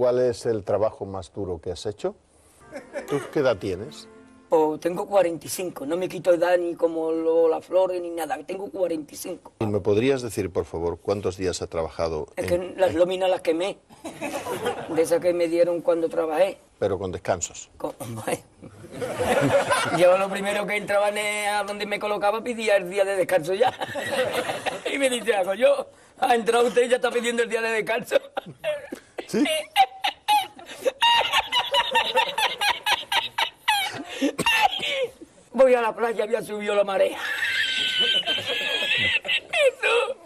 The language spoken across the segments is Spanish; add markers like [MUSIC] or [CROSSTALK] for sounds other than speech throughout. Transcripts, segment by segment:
¿Cuál es el trabajo más duro que has hecho? ¿Tú qué edad tienes? Pues tengo 45, no me quito edad ni como lo- las flores ni nada, tengo 45. ¿Y me podrías decir, por favor, cuántos días has trabajado, Es que en- las lóminas las quemé, de esas que me dieron cuando trabajé. pero con descansos? Co- Hombre. Yo lo primero que entraba en- a donde me colocaba pedía el día de descanso ya. Y me dice, hago yo, ha entrado usted y ya está pidiendo el día de descanso. ¿Sí? Voy a la playa, había subido la marea. Jesús.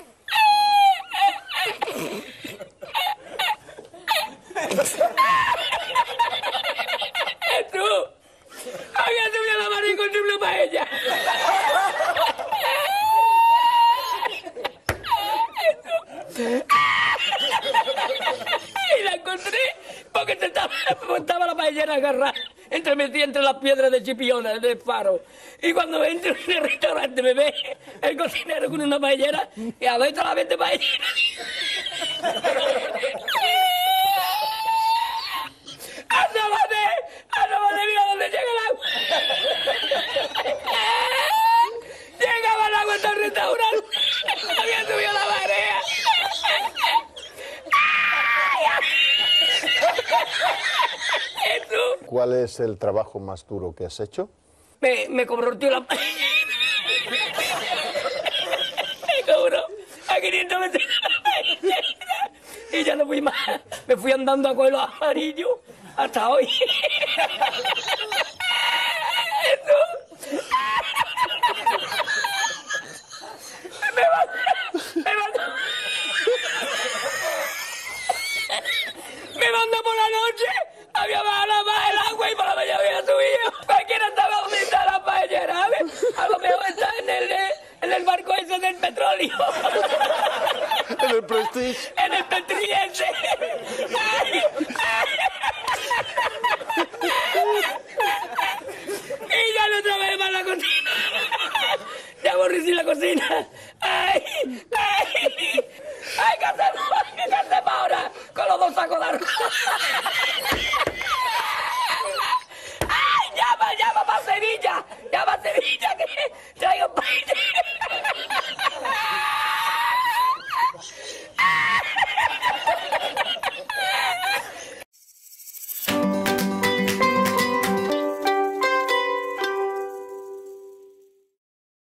Jesús. Había subido la marea y encontré una paella. Y la encontré porque se estaba, estaba la paellera agarrada, entremetida entre las piedras de Chipiona, del faro. Y cuando entro en el restaurante me ve el cocinero con una paellera y a veces la vende paellera. [LAUGHS] ¡Asómate! ¡Asómate! ¡Mira dónde llega el agua! [LAUGHS] ¡Llegaba el agua hasta el restaurante! [LAUGHS] ¡Había subido la marea! ¿Cuál es el trabajo más duro que has hecho? Me, me cobró tío la... me cobró a 500 metros y ya no fui más. Me fui andando a coger los amarillos hasta hoy. Me mandó, Stitch. En el petrilense. y ya no trabajé más la cocina. Ya aborrecí la cocina. Ay, ay. Ay, ¿qué hacemos? ¿Qué hacemos ahora? Con los dos sacos de arroz. Ay, llama, llama para Sevilla. Llama a Sevilla que traigo un.